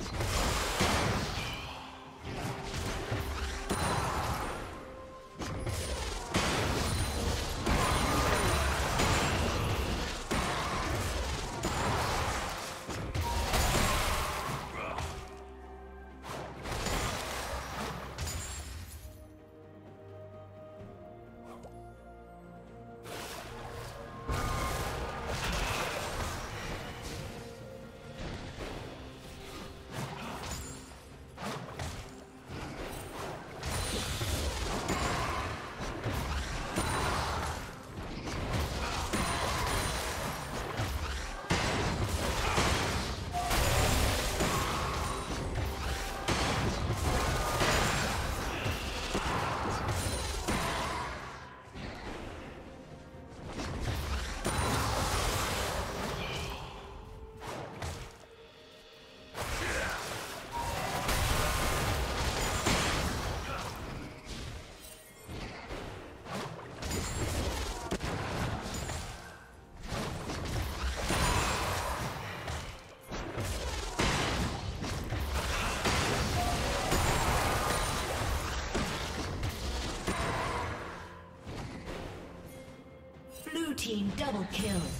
team double kill.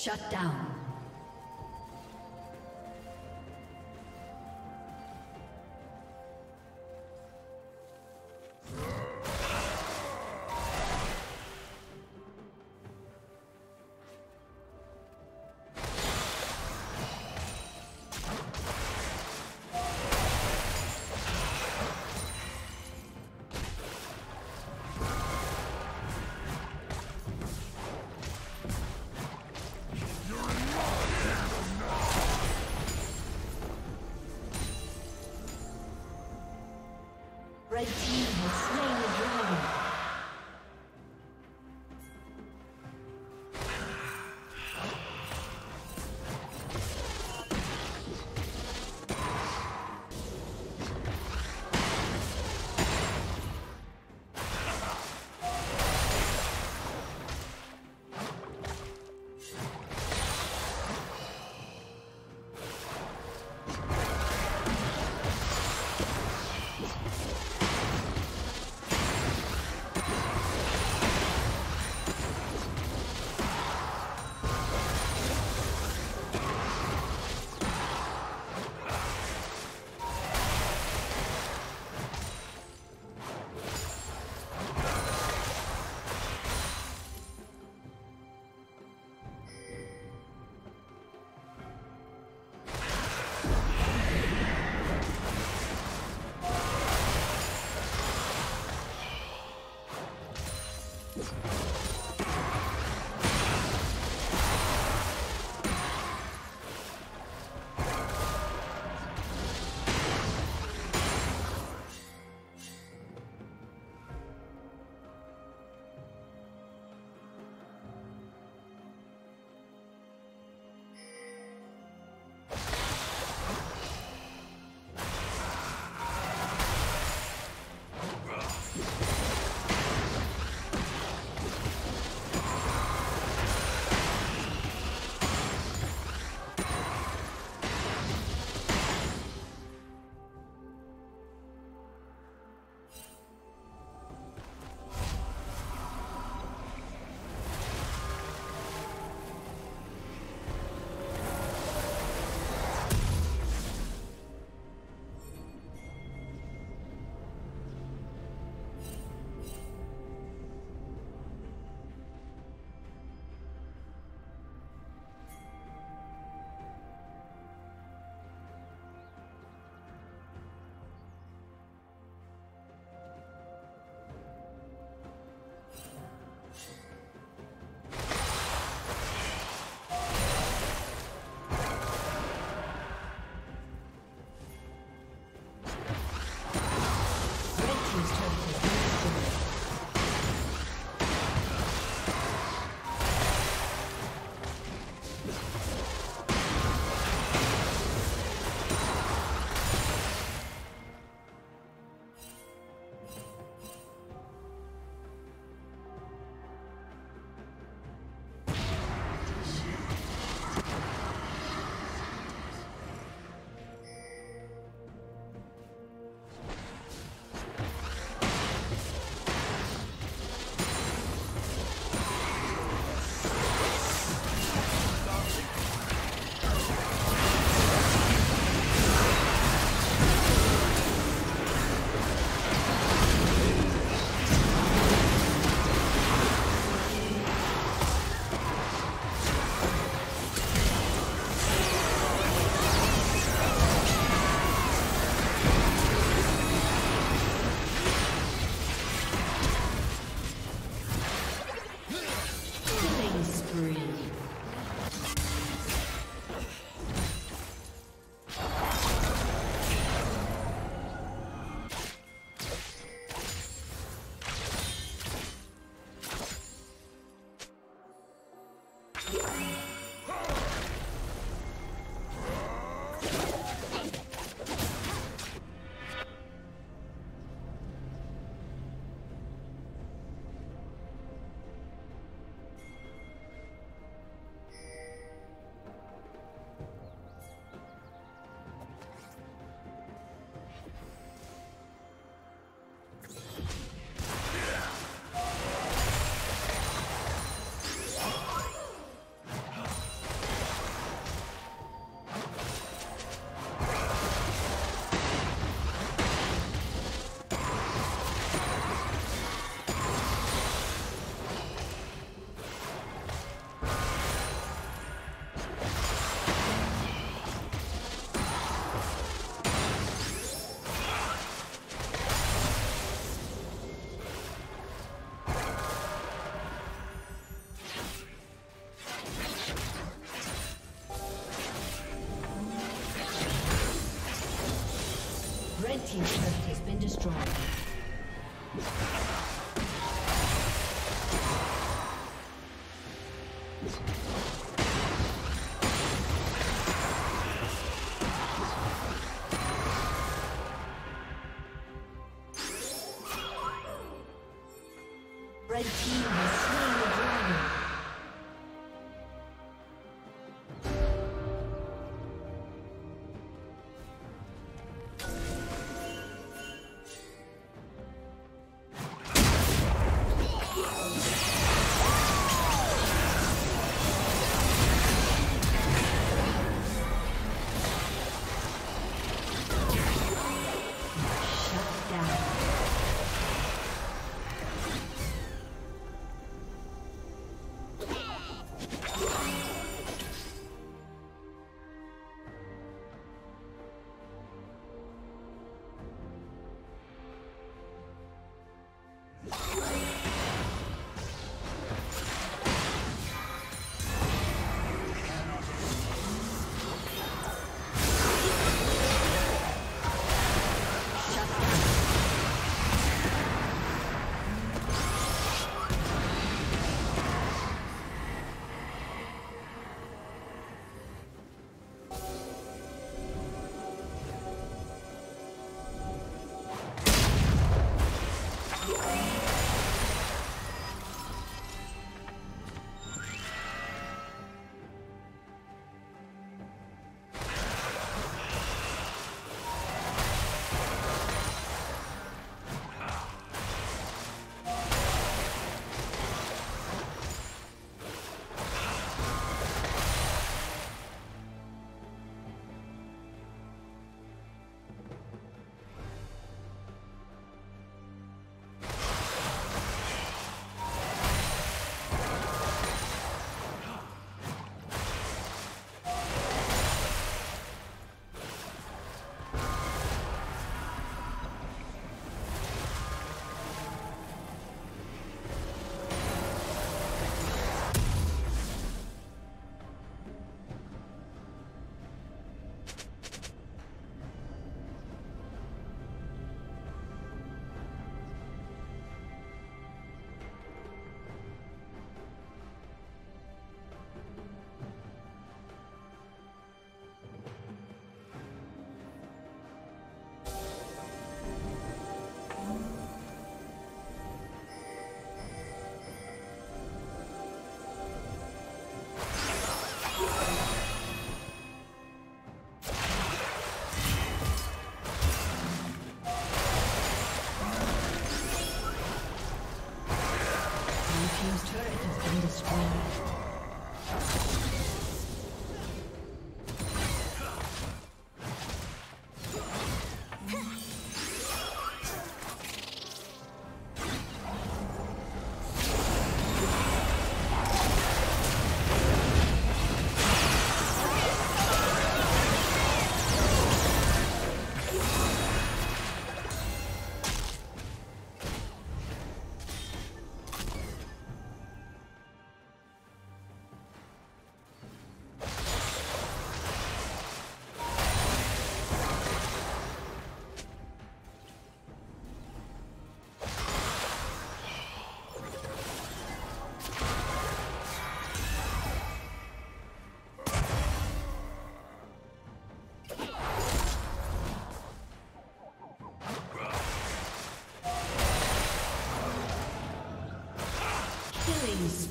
Shut down.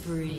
Spree.